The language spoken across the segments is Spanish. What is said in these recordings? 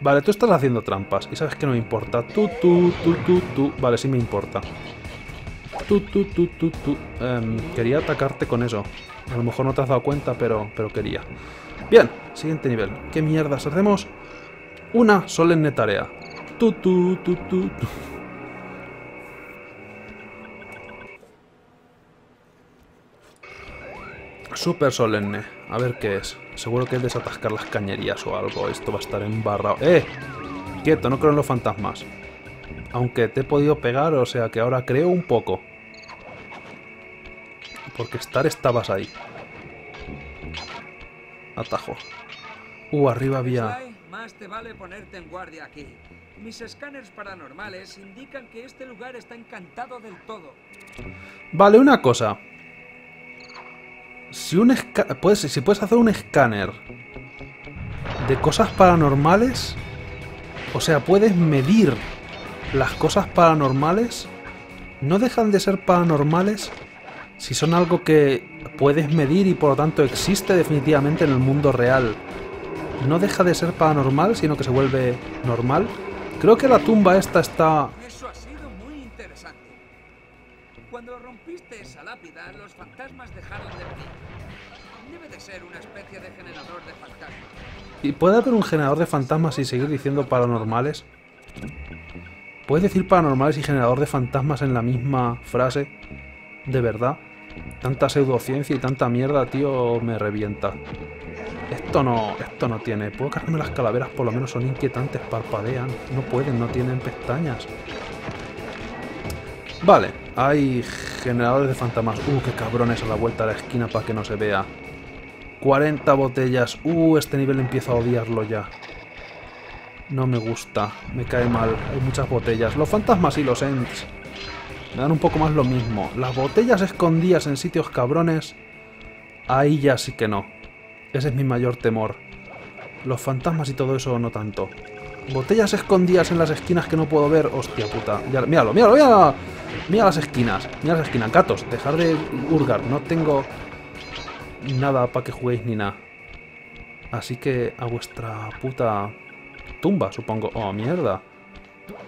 Vale, tú estás haciendo trampas y sabes que no me importa. Tú, tú, tú, tú, tú. Vale, sí me importa. Tú, tú, tú, tú, tú. Em, quería atacarte con eso. A lo mejor no te has dado cuenta, pero, pero quería. Bien, siguiente nivel. ¿Qué mierdas hacemos? Una solemne tarea. Tú, tú, tú, tú, tú. Súper solemne. A ver qué es. Seguro que es desatascar las cañerías o algo. Esto va a estar embarrado. ¡Eh! Quieto, no creo en los fantasmas. Aunque te he podido pegar, o sea que ahora creo un poco. Porque estar estabas ahí. Atajo. Uh, arriba había... Más te vale ponerte en guardia aquí. Mis escáneres paranormales indican que este lugar está encantado del todo. Vale, una cosa. Si, un puedes, si puedes hacer un escáner de cosas paranormales, o sea, puedes medir las cosas paranormales, no dejan de ser paranormales si son algo que puedes medir y por lo tanto existe definitivamente en el mundo real. No deja de ser paranormal, sino que se vuelve normal. Creo que la tumba esta está... Cuando rompiste esa lápida, los fantasmas dejaron de venir. Debe de ser una especie de generador de fantasmas. ¿Y puede haber un generador de fantasmas y seguir diciendo paranormales? ¿Puedes decir paranormales y generador de fantasmas en la misma frase? ¿De verdad? Tanta pseudociencia y tanta mierda, tío, me revienta. Esto no, esto no tiene. ¿Puedo cargarme las calaveras? Por lo menos son inquietantes, parpadean. No pueden, no tienen pestañas. Vale, hay generadores de fantasmas. Uh, qué cabrones a la vuelta a la esquina para que no se vea. 40 botellas. Uh, este nivel empiezo a odiarlo ya. No me gusta, me cae mal. Hay muchas botellas. Los fantasmas y los ends me dan un poco más lo mismo. Las botellas escondidas en sitios cabrones, ahí ya sí que no. Ese es mi mayor temor. Los fantasmas y todo eso no tanto. Botellas escondidas en las esquinas que no puedo ver. Hostia puta. Ya, míralo, míralo, míralo. Mira las esquinas. Mira las esquinas. Gatos, dejar de hurgar. No tengo nada para que juguéis ni nada. Así que a vuestra puta tumba, supongo. Oh, mierda.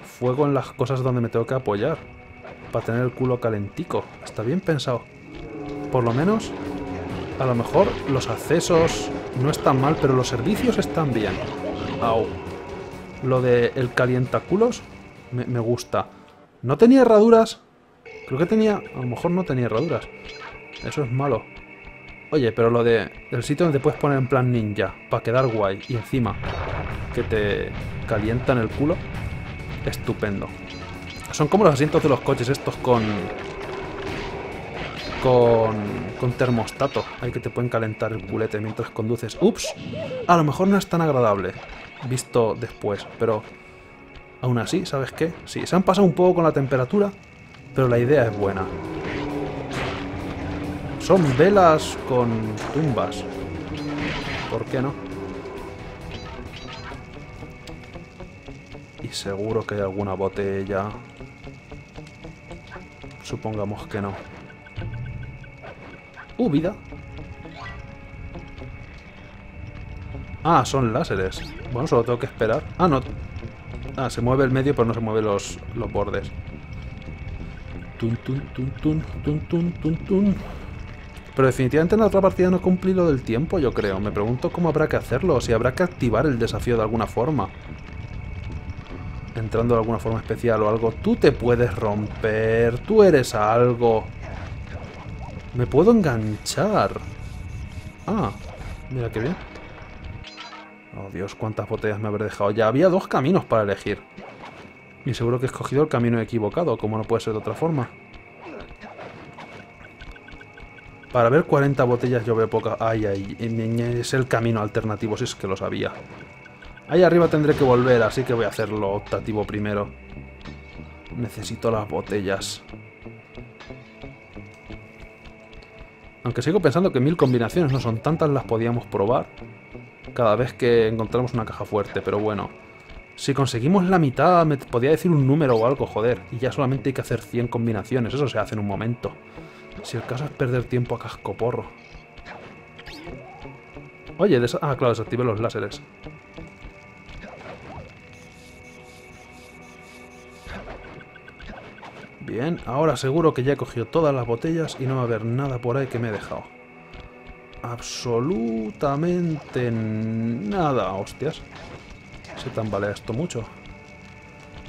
Fuego en las cosas donde me tengo que apoyar. Para tener el culo calentico. Está bien pensado. Por lo menos, a lo mejor los accesos no están mal, pero los servicios están bien. Au. Lo de el calientaculos me, me gusta. ¿No tenía herraduras? Creo que tenía... A lo mejor no tenía herraduras. Eso es malo. Oye, pero lo de el sitio donde puedes poner en plan ninja, para quedar guay, y encima que te calientan el culo, estupendo. Son como los asientos de los coches estos con... Con, con termostato. Hay que te pueden calentar el culete mientras conduces. ¡Ups! A lo mejor no es tan agradable. Visto después, pero... Aún así, ¿sabes qué? Sí, se han pasado un poco con la temperatura, pero la idea es buena. Son velas con tumbas. ¿Por qué no? Y seguro que hay alguna botella. Supongamos que no. ¡Uh, vida! Ah, son láseres. Bueno, solo tengo que esperar. Ah, no. Ah, se mueve el medio, pero no se mueven los, los bordes. Tun, tun, tun, tun, tun, tun, tun, tun. Pero definitivamente en la otra partida no he cumplido del tiempo, yo creo. Me pregunto cómo habrá que hacerlo, si habrá que activar el desafío de alguna forma. Entrando de alguna forma especial o algo. Tú te puedes romper, tú eres algo. Me puedo enganchar. Ah, mira qué bien. Oh Dios, cuántas botellas me habré dejado. Ya había dos caminos para elegir. Y seguro que he escogido el camino equivocado, como no puede ser de otra forma. Para ver 40 botellas yo veo poca... Ay, ay, es el camino alternativo, si es que lo sabía. Ahí arriba tendré que volver, así que voy a hacerlo optativo primero. Necesito las botellas. Aunque sigo pensando que mil combinaciones no son tantas, las podíamos probar. Cada vez que encontramos una caja fuerte, pero bueno. Si conseguimos la mitad, me podía decir un número o algo, joder. Y ya solamente hay que hacer 100 combinaciones, eso se hace en un momento. Si el caso es perder tiempo a cascoporro. Oye, ah, claro, desactivé los láseres. Bien, ahora seguro que ya he cogido todas las botellas y no va a haber nada por ahí que me he dejado. Absolutamente nada, hostias. Se tambalea esto mucho.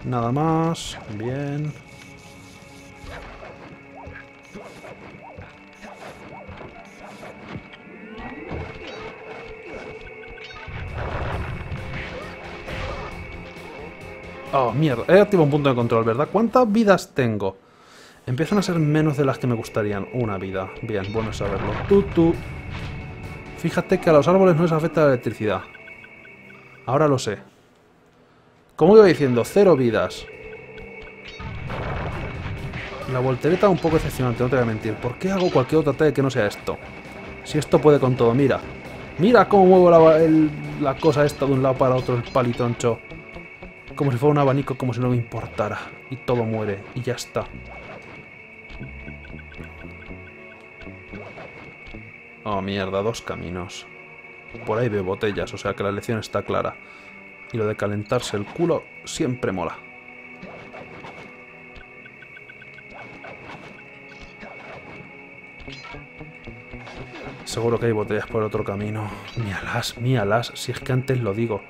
Nada más, bien. Oh, mierda. He activado un punto de control, ¿verdad? ¿Cuántas vidas tengo? Empiezan a ser menos de las que me gustarían. Una vida. Bien, bueno saberlo. Tú, tú. Fíjate que a los árboles no les afecta la electricidad. Ahora lo sé. Como iba diciendo, cero vidas. La voltereta un poco decepcionante, no te voy a mentir. ¿Por qué hago cualquier otro ataque que no sea esto? Si esto puede con todo, mira. Mira cómo muevo la, la cosa esta de un lado para otro, el palitroncho. Como si fuera un abanico, como si no me importara. Y todo muere, y ya está. Oh, mierda, dos caminos. Por ahí veo botellas, o sea que la lección está clara. Y lo de calentarse el culo siempre mola. Seguro que hay botellas por otro camino. Míalas, míalas, si es que antes lo digo.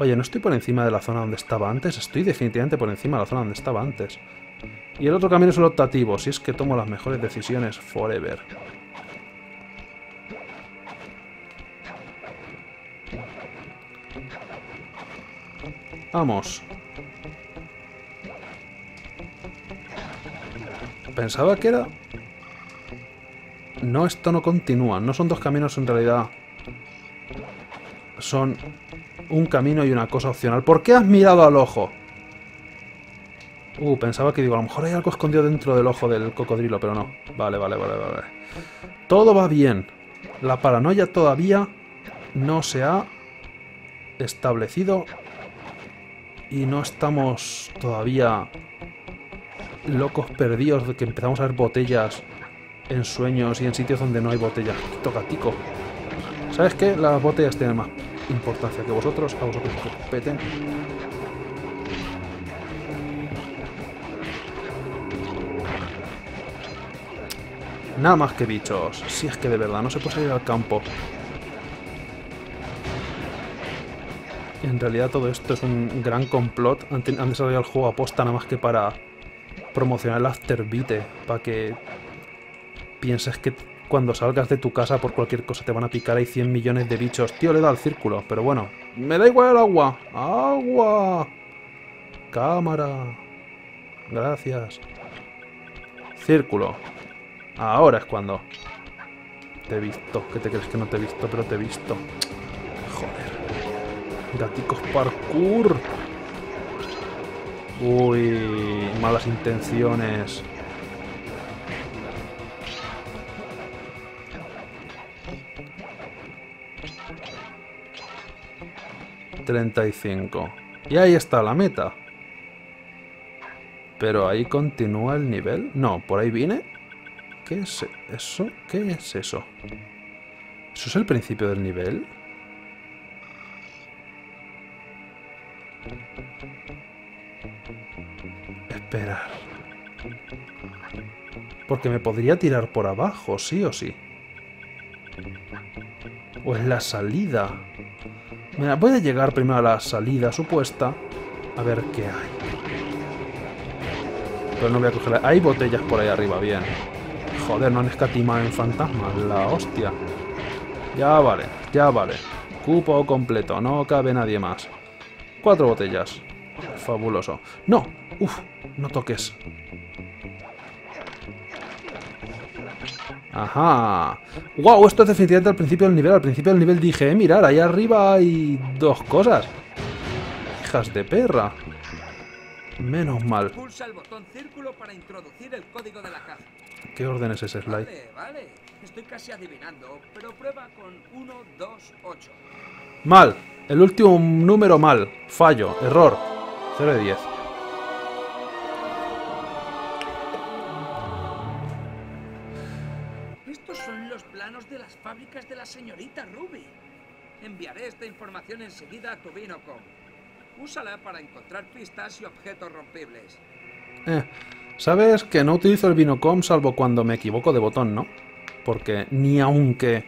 Oye, no estoy por encima de la zona donde estaba antes, estoy definitivamente por encima de la zona donde estaba antes. Y el otro camino es el optativo, si es que tomo las mejores decisiones forever. Vamos. Pensaba que era... No, esto no continúa. No son dos caminos en realidad. Son un camino y una cosa opcional. ¿Por qué has mirado al ojo? Uh, pensaba que digo, a lo mejor hay algo escondido dentro del ojo del cocodrilo, pero no. Vale, vale, vale, vale. Todo va bien. La paranoia todavía no se ha establecido y no estamos todavía locos perdidos de que empezamos a ver botellas en sueños y en sitios donde no hay botellas. Toca tico. ¿Sabes qué? Las botellas tienen más importancia que vosotros, a vosotros os peten. Nada más que bichos. Si es que de verdad no se puede salir al campo. En realidad todo esto es un gran complot. Han desarrollado el juego aposta nada más que para promocionar el Afterbite. Para que pienses que cuando salgas de tu casa por cualquier cosa te van a picar, hay 100 millones de bichos. Tío, le da el círculo, pero bueno. Me da igual el agua. ¡Agua! Cámara. Gracias. Círculo. Ahora es cuando... Te he visto. ¿Qué te crees que no te he visto? Pero te he visto. Joder. Gaticos parkour. Uy, malas intenciones. 35. Y ahí está la meta. Pero ahí continúa el nivel. No, por ahí viene. ¿Qué es eso? ¿Qué es eso? ¿Eso es el principio del nivel? Esperar. Porque me podría tirar por abajo, sí o sí. O es la salida. Mira, voy a llegar primero a la salida supuesta. A ver qué hay. Pero no voy a coger... Hay botellas por ahí arriba, bien. Joder, no han escatimado en fantasmas. La hostia. Ya vale, ya vale. Cupo completo, no cabe nadie más. Cuatro botellas. Fabuloso. ¡No! ¡Uf! No toques. Ajá. ¡Wow! Esto es definitivamente al principio del nivel. Al principio del nivel dije, eh, mirar, ahí arriba hay dos cosas. Hijas de perra. Menos mal. Pulsa el botón círculo para introducir el código de la caja. ¿Qué orden es ese slide? Vale, vale. Estoy casi adivinando, pero prueba con 1, 2, 8. Mal. El último número mal. Fallo. Error. 0 de 10. Estos son los planos de las fábricas de la señorita Ruby. Enviaré esta información enseguida a tu Vinocom. Úsala para encontrar pistas y objetos rompibles. Eh, Sabes que no utilizo el Vinocom salvo cuando me equivoco de botón, ¿no? Porque ni aunque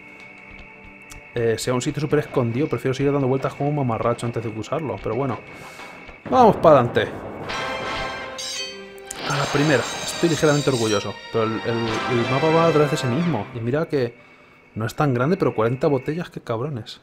eh, sea un sitio súper escondido, prefiero seguir dando vueltas como un mamarracho antes de usarlo. Pero bueno, vamos para adelante. A la primera, estoy ligeramente orgulloso. Pero el, mapa va a través de sí mismo. Y mira que no es tan grande, pero 40 botellas, qué cabrones.